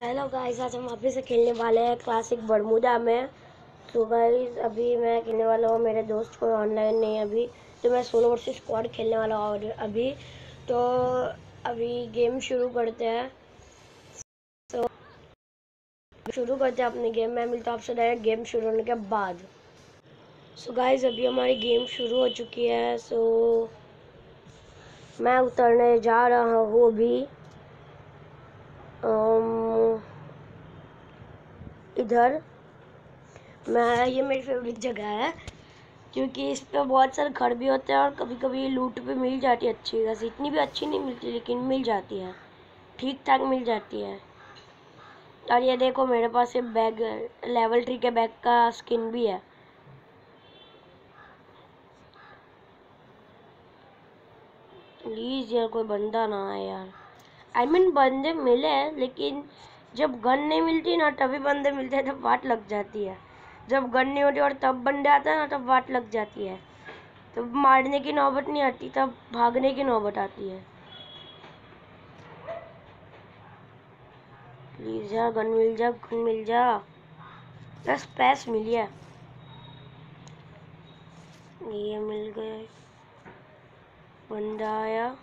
Hello guys आज हम वापस से खेलने वाले हैं क्लासिक बरमूदा में। तो गाइस अभी मैं खेलने वाला हूँ। मेरे दोस्त को ऑनलाइन नहीं अभी। तो मैं सोलो वर्सेस स्क्वाड खेलने वाला हूँ और अभी। तो अभी गेम शुरू करते हैं। तो शुरू करते हैं अपने गेम में मिलता हूँ आपसे डायरेक्ट गेम शुरू होने के बाद। सो गाइस अभी हमारी गेम शुरू हो चुकी है। सो मैं उतरने जा रहा हूँ अभी। इधर। मैं ये मेरी फेवरेट जगह है क्योंकि इस पर बहुत सारे घर भी होते हैं और कभी कभी लूट भी मिल जाती है अच्छी खासी। इतनी भी अच्छी नहीं मिलती लेकिन मिल जाती है। ठीक ठाक मिल जाती है। और ये देखो मेरे पास ये बैग लेवल थ्री के बैग का स्किन भी है। प्लीज़ यार कोई बंदा ना आए यार। आई I मीन mean, बंदे मिले लेकिन जब गन नहीं मिलती ना, तभी बंदे मिलते हैं, तब वाट लग जाती है। जब गन नहीं होती और तब बंदे आते हैं ना, तब वाट लग जाती है। तब मारने की नौबत नहीं आती, तब भागने की नौबत आती है। प्लीज़ यार, गन मिल जा, गन मिल जा। बस पैस मिल गया ये मिल गए। बंदा आया।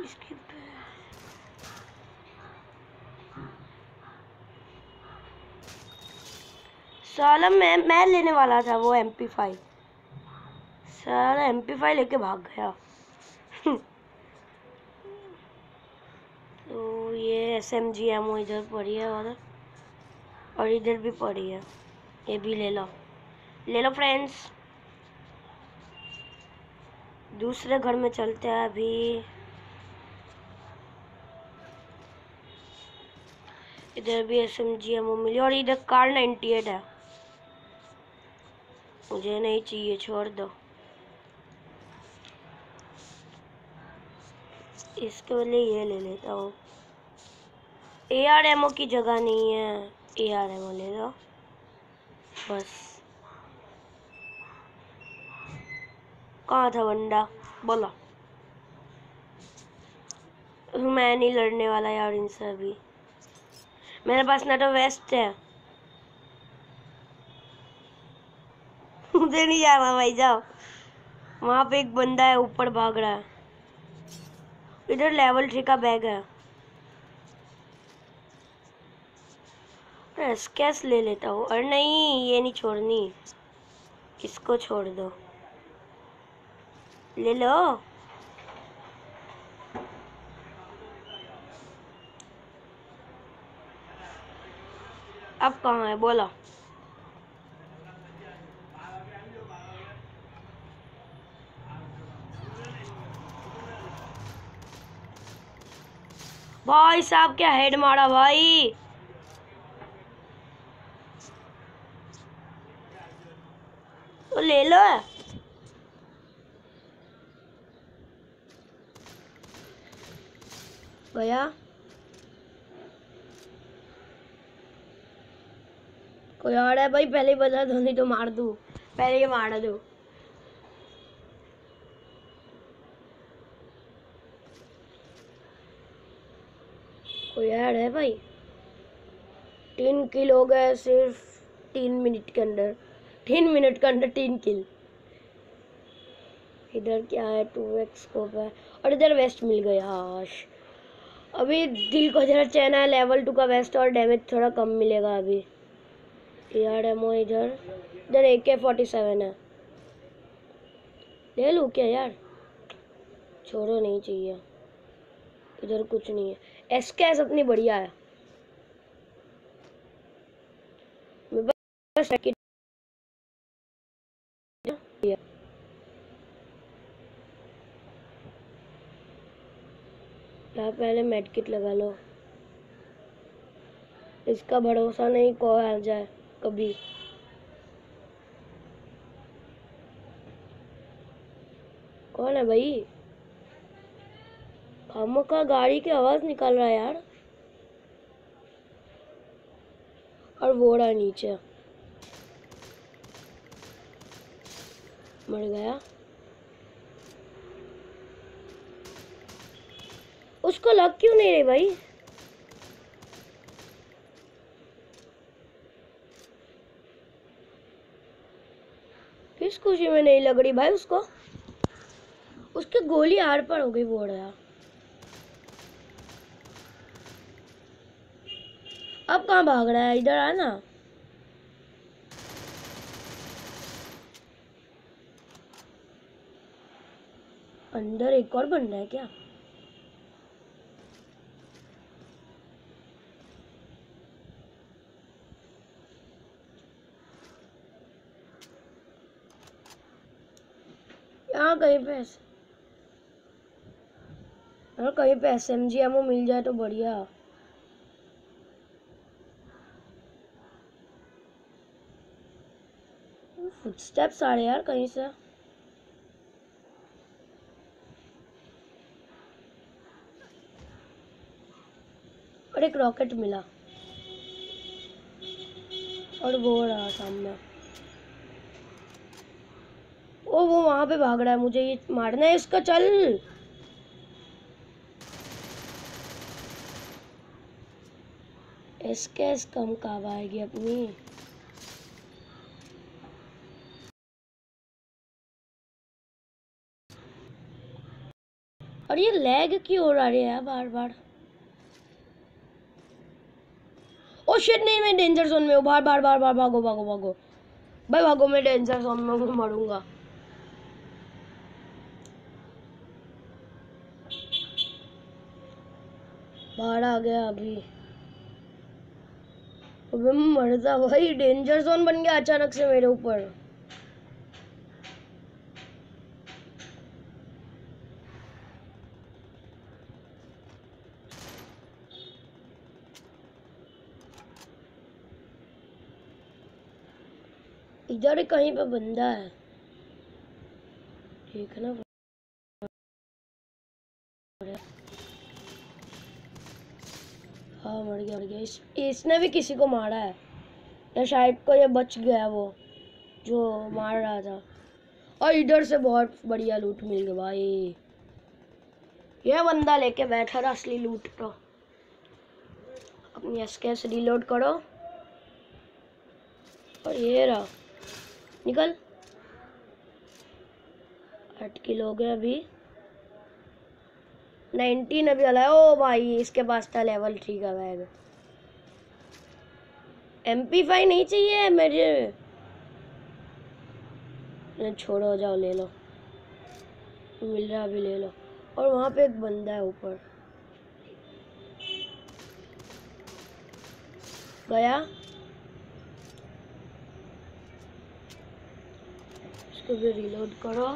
इसकी साला मैं मैं लेने वाला था वो एम पी फाइव साला एम पी फाइव लेके भाग गया। तो ये एस एम जी एम इधर पड़ी है उधर और इधर भी पड़ी है। ये भी ले लो। ले लो फ्रेंड्स दूसरे घर में चलते हैं अभी। इधर भी S M G ammo मिली और इधर कार नाइन्टी एट है। मुझे नहीं चाहिए, छोड़ दो। इसके लिए ये ले लेता हूँ। ए आर एमओ की जगह नहीं है। ए आर एमओ ले लो। बस। कहाँ था बंदा? बोलो। मैं नहीं लड़ने वाला यार इनसे अभी मेरे पास ना तो वेस्ट है। उधर नहीं जाना भाई, जाओ। वहाँ पे एक बंदा है, ऊपर भाग रहा है। इधर लेवल थ्री का बैग है। स्कैस ले लेता हूँ। और नहीं, ये नहीं छोड़नी। इसको छोड़ दो। ले लो। अब कहाँ है? बोला। भाई साहब, क्या हेड मारा भाई? तो ले लो। भैया? कोई और है भाई? पहले बता दो, नहीं तो मार दू। पहले ही मार दो। कोई ऐड है भाई? तीन किल हो गए सिर्फ़ तीन मिनट के अंदर। तीन मिनट के अंदर तीन किल इधर क्या है? टू एक्स स्कोप है। और इधर वेस्ट मिल गया हाश अभी दिल को जरा चैन है लेवल टू का वेस्ट और डैमेज थोड़ा कम मिलेगा अभी। यार एमओ इधर। इधर ए के फोर्टी सेवन है। ले लूँ क्या यार? छोड़ो, नहीं चाहिए। इधर कुछ नहीं है। एस कैस अपनी बढ़िया है। यहाँ पहले मेडकिट लगा लो। इसका भरोसा नहीं को आ जाए कभी। कौन है भाई? खामो का गाड़ी की आवाज़ निकल रहा है यार। और वो रहा नीचे। मर गया। उसको लग क्यों नहीं रही भाई? किस खुशी में नहीं लग रही भाई उसको? उसकी गोली आर पर हो गई बोल रहा। अब कहाँ भाग रहा है? इधर आ ना। अंदर एक और बन रहा है क्या? यहाँ कहीं पे अगर कहीं पे एस एम जी मिल जाए तो बढ़िया। फुटस्टेप्स आ रहे यार कहीं से? और एक रॉकेट मिला। और वो रहा सामने। ओ, वो वहाँ पे भाग रहा है मुझे, ये मारना है इसका चल। इसके कम काब आएगी अपनी? और ये लैग क्यों हो रहा है बार बार? ओ शिट नहीं, मैं डेंजर जोन में हूँ। बार बार बार बार, भागो भागो भागो। भाई, भागो, मैं डेंजर जोन में हूँ, मरूँगा। बाहर आ गया अभी। अबे मरता भाई। डेंजर जोन बन गया अचानक से मेरे ऊपर। इधर कहीं पे बंदा है। देखना हाँ मर गया मर गया। इस, इसने भी किसी को मारा है। या शायद को ये बच गया वो जो मार रहा था। और इधर से बहुत बढ़िया लूट मिल गया भाई। ये बंदा लेके बैठा था असली लूट तो अपनी एस रिलोड करो। और ये रहा। निकल। आठ किलो हो गए अभी। नाइनटीन अभी वाला है। ओ भाई, इसके पास था लेवल थ्री का बैग एम पी फाइव नहीं चाहिए मेरे छोड़ो, जाओ ले लो। मिल रहा अभी, ले लो। और वहाँ पे एक बंदा है ऊपर। गया? इसको भी रिलोड करो।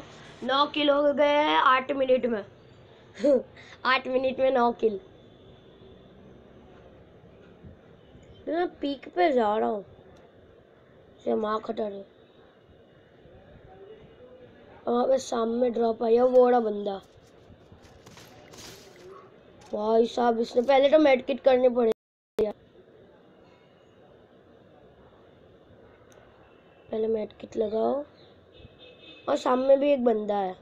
नौ किल हो गए हैं आठ मिनट में। आठ मिनट में नौ किल मैं पीक पे जा रहा हूँ। माँ खटर है वहाँ पे सामने ड्रॉप आया वो बड़ा बंदा। भाई साहब, इसने पहले तो मेड किट करने पड़े। पहले मेड किट लगाओ। और सामने भी एक बंदा है।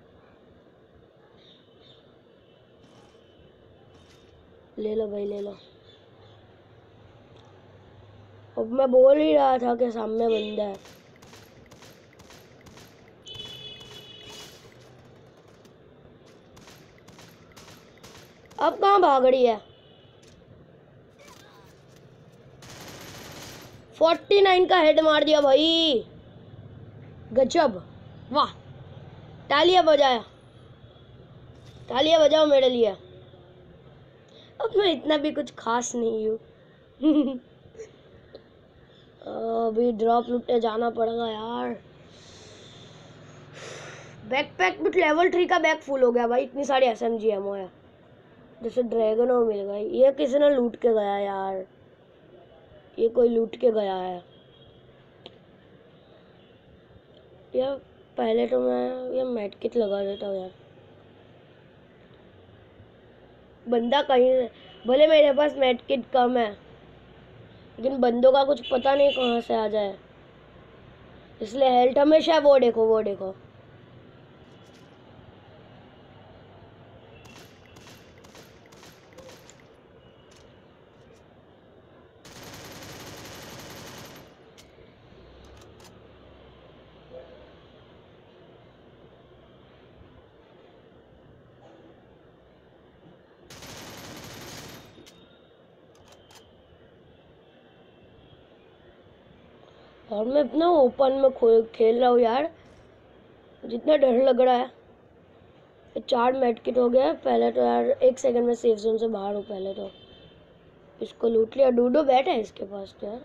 ले लो भाई, ले लो। अब मैं बोल ही रहा था कि सामने बंदा है। अब कहाँ भाग रही है? फोर्टी नाइन का हेड मार दिया भाई। गजब। वाह, तालियाँ बजाया। तालियाँ बजाओ मेरे लिए। अब मैं इतना भी कुछ खास नहीं हूँ। अभी ड्रॉप लुटने जाना पड़ेगा यार। बैकपैक भी लेवल थ्री का बैग फुल हो गया भाई। इतनी सारी एस एम जी एमओ है। जैसे ड्रैगन वो मिल गई। ये किसी ने लूट के गया यार। ये कोई लूट के गया है। यार पहले तो मैं ये मेड किट लगा देता हूँ यार। बंदा कहीं भले मेरे पास मेड किट कम है, लेकिन बंदों का कुछ पता नहीं कहाँ से आ जाए। इसलिए हेल्थ हमेशा वो देखो वो देखो। और मैं इतना ओपन में खेल रहा हूँ यार। जितना डर लग रहा है। चार मेड किट हो गया पहले तो यार एक सेकंड में सेफ़ जोन से बाहर हूँ पहले तो। इसको लूट लिया। डूडो बैट है इसके पास तो यार।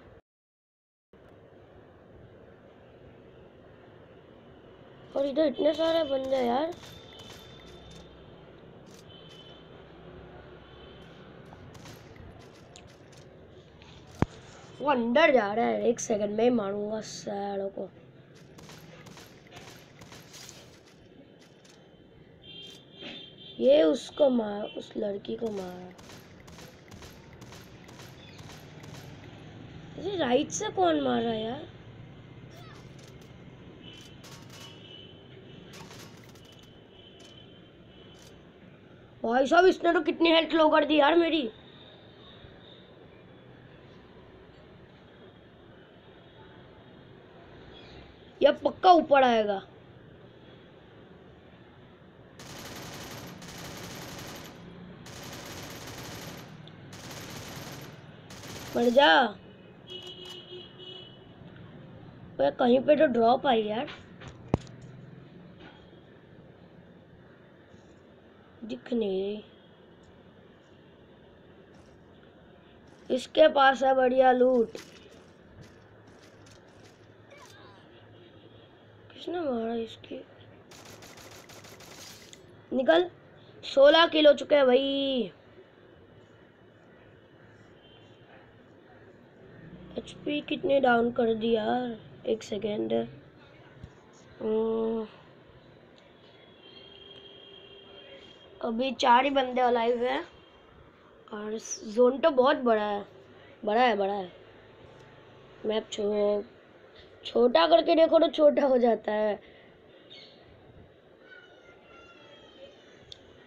और इधर इतने सारे बंदे यार। वो अंदर जा रहा है। एक सेकंड में मारूँगा सैड़ों को। ये उसको मार, उस लड़की को मारा। ये राइट से कौन मार रहा है यार? भाई साहब, इसने तो कितनी हेल्थ लो कर दी यार मेरी। पक्का ऊपर आएगा। मर जा। कहीं पे तो ड्रॉप आई यार। दिख नहीं रही। इसके पास है बढ़िया लूट किसने मारा इसकी? निकल। सोलह किलो चुके हैं भाई। एचपी कितने डाउन कर दिया यार? एक सेकेंड हम्म। अभी चार ही बंदे अलाइव है। और जोन तो बहुत बड़ा है। बड़ा है बड़ा है। मैप छो छोटा करके देखो तो छोटा हो जाता है।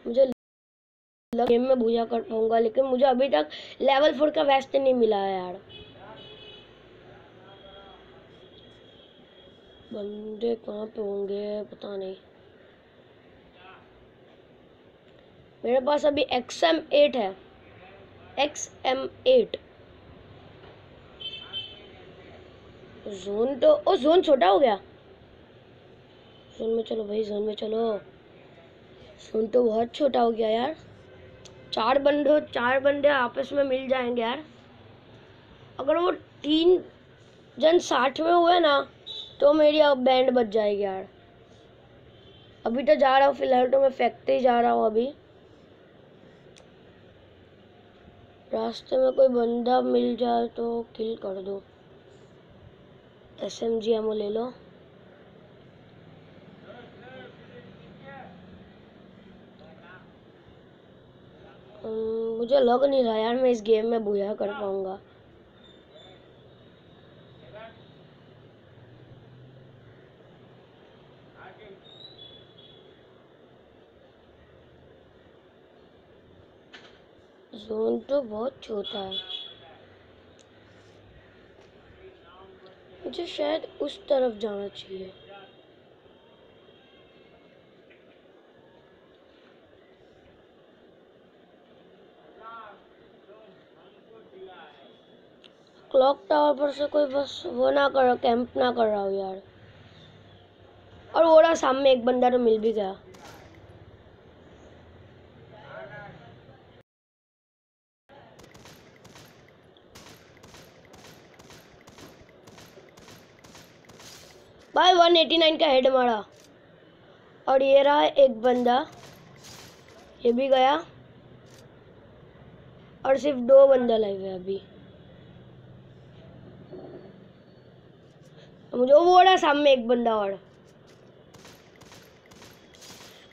मुझे गेम में भूजा कर पाऊँगा, लेकिन मुझे अभी तक लेवल फोर का वेस्ट नहीं मिला है यार। बंदे कहाँ पे होंगे पता नहीं। मेरे पास अभी एक्स एम एट है। एक्स एम एट जोन तो ओ, जोन छोटा हो गया। जोन में चलो भाई, जोन में चलो। जोन तो बहुत छोटा हो गया यार। चार बंदे चार बंदे आपस में मिल जाएँगे यार। अगर वो तीन जन साठ में हुए ना तो मेरी अब बैंड बच जाएगी यार। अभी तो जा रहा हूँ, फ़िलहाल तो मैं फेंकते ही जा रहा हूँ अभी। रास्ते में कोई बंदा मिल जाए तो किल कर दो। एस एम जी एमओ ले लो। मुझे लग नहीं रहा यार, मैं इस गेम में बुया कर पाऊँगा। जोन तो बहुत छोटा है। मुझे शायद उस तरफ़ जाना चाहिए। क्लॉक टावर पर से कोई बस वो ना कर कैंप ना कर रहा हूँ यार। और वो रहा सामने एक बंदा तो मिल भी गया। भाई 189 का हेड मारा। और ये रहा एक बंदा। ये भी गया। और सिर्फ़ दो बंदा लाइव है अभी। मुझे वो रहा सामने एक बंदा और।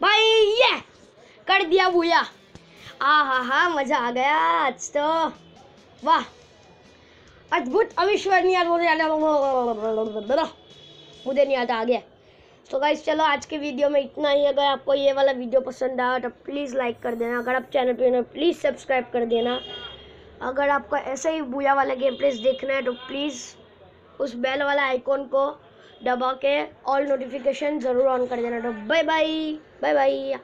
भाई, ये कर दिया भूया। आ हा हा मज़ा आ गया आज तो। वाह। अद्भुत अविश्वसनीय मुझे नहीं आता आ गया। तो गाइस चलो आज के वीडियो में इतना ही। अगर आपको ये वाला वीडियो पसंद आया तो प्लीज़ लाइक कर देना। अगर आप चैनल पे प्लीज़ सब्सक्राइब कर देना। अगर आपको ऐसे ही बुया वाला गेम प्लेस देखना है तो प्लीज़ उस बेल वाला आइकॉन को दबा के ऑल नोटिफिकेशन ज़रूर ऑन कर देना। तो बाय बाय बाय बाय